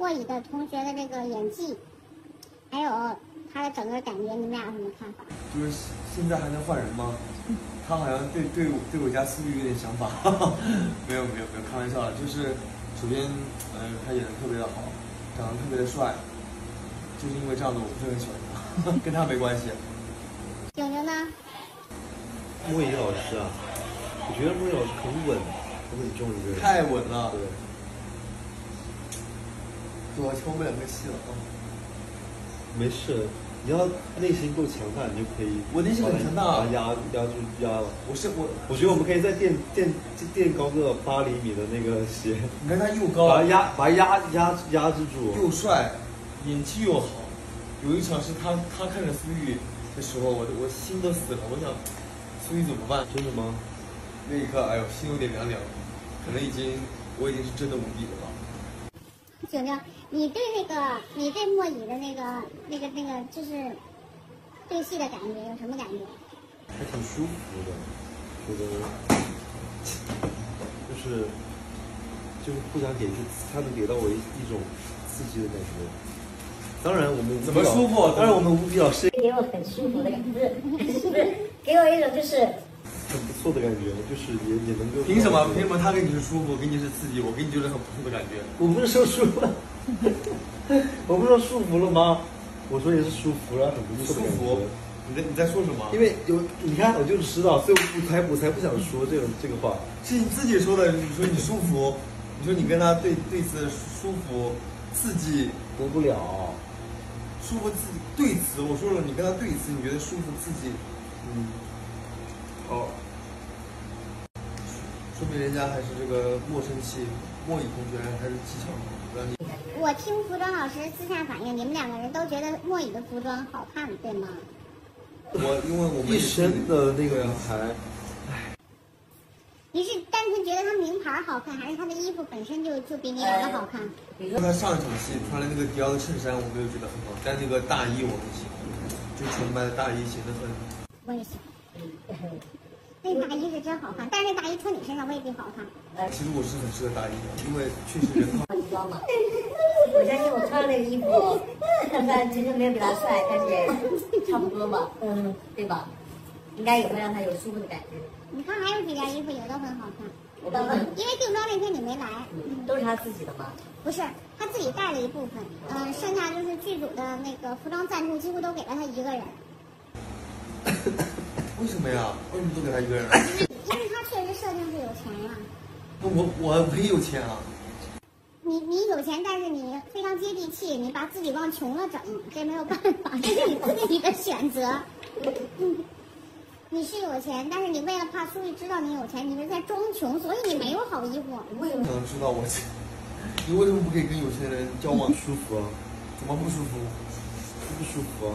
莫乙的同学的这个演技，还有他的整个感觉，你们俩有什么看法？就是现在还能换人吗？他好像对对对我家思域有点想法，没有没有没有，开玩笑的。就是首先，嗯、他演的特别的好，长得特别的帅，就是因为这样的，我不是很喜欢他，跟他没关系。九九呢？莫言老师啊，我觉得莫言老师很稳，很稳重一个人。太稳了，对，我敲不了个戏了啊！没事，你要内心够强大，你就可以。我内心很强大把他压压住压了。我是我，我觉得我们可以再垫垫垫高个八厘米的那个鞋，你看他又把高他压把他压压压制住。又帅，演技又好。有一场是他他看着苏玉的时候，我我心都死了，我想苏玉怎么办？真的吗？那一刻，哎呦，心有点凉凉，可能已经我已经是真的无敌了吧。九九，你对那个你对莫乙的那个那个那个就是对戏的感觉有什么感觉？还挺舒服的，觉得就是就是互相给一些，他能给到我一一种刺激的感觉。当然，我们怎么舒服当然，我们吴比老师给我很舒服的感觉，是不是？给我一种就是错的感觉，就是也也能够凭什么？凭什么他给你是舒服，给你是刺激，我给你就是很不错的感觉？我不是说舒服了，我不是说舒服了吗？我说也是舒服了，很不舒服。？你在你在说什么？因为有你看，我就是知道，所以我才我才不想说这种这个话。是你自己说的，你说你舒服，你说你跟他对对词舒服、刺激、得不了，舒服刺激对词，我说了，你跟他对词，你觉得舒服刺激，嗯，哦，说明人家还是这个莫生气，莫乙同学还是技巧好，让你我听服装老师私下反映，你们两个人都觉得莫乙的服装好看，对吗？我因为我们一身的那个名牌，你是单纯觉得他名牌好看，还是他的衣服本身就就比你两个好看？他上一场戏穿了那个迪奥的衬衫，我没有觉得很好，但那个大衣我很喜欢，就纯白的大衣显得很。我也喜欢。那大衣是真好看，但是那大衣穿你身上未必好看。其实我是很适合大衣的，因为确实人 靠服装嘛。我相信我穿的那个衣服，虽然其实没有比他帅，但是也差不多吧，嗯，对吧？应该也会让他有舒服的感觉。你看还有几件衣服也都很好看，我刚刚因为定妆那天你没来，都是他自己的嘛，不是他自己带了一部分，嗯、剩下就是剧组的那个服装赞助几乎都给了他一个人，为什么呀？为什么都给他一个人？因为他确实设定是有钱呀、那我我没有钱啊，你你有钱，但是你非常接地气，你把自己往穷了整，这没有办法，这是你自己的选择。嗯，你是有钱，但是你为了怕苏玉知道你有钱，你是在装穷，所以你没有好衣服。为什么能知道我钱？你为什么不可以跟有钱人交往？舒服啊，怎么不舒服？不舒服啊。